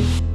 you